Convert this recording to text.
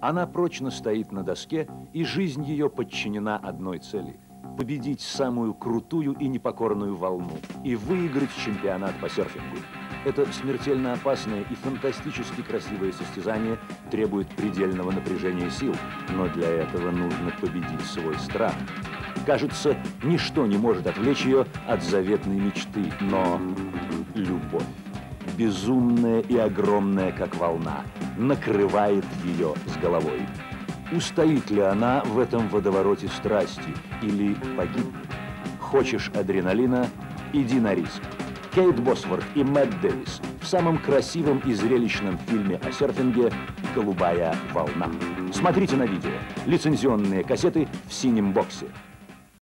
Она прочно стоит на доске, и жизнь ее подчинена одной цели – победить самую крутую и непокорную волну и выиграть чемпионат по серфингу. Это смертельно опасное и фантастически красивое состязание требует предельного напряжения сил, но для этого нужно победить свой страх. Кажется, ничто не может отвлечь ее от заветной мечты, но любовь, безумная и огромная, как волна, накрывает ее с головой. Устоит ли она в этом водовороте страсти или погибнет? Хочешь адреналина? Иди на риск. Кейт Босворт и Мэтт Дэвис в самом красивом и зрелищном фильме о серфинге «Голубая волна». Смотрите на видео. Лицензионные кассеты в синем боксе.